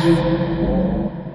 Paris.